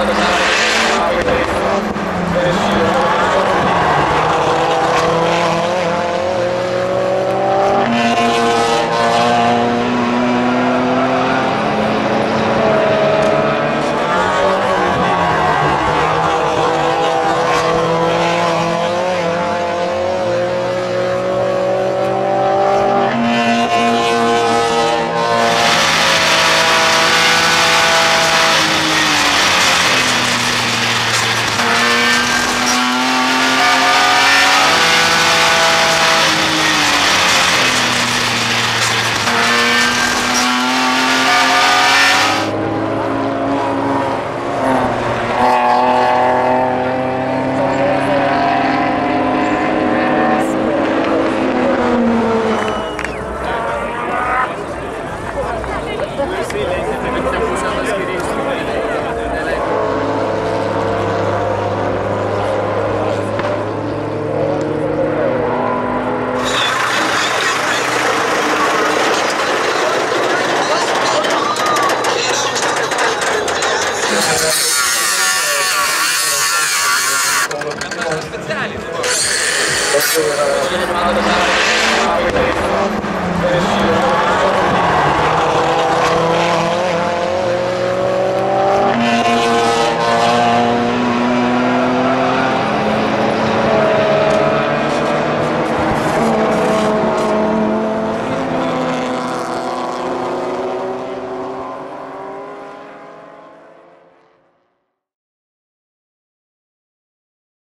Thank you. 고맙습니다.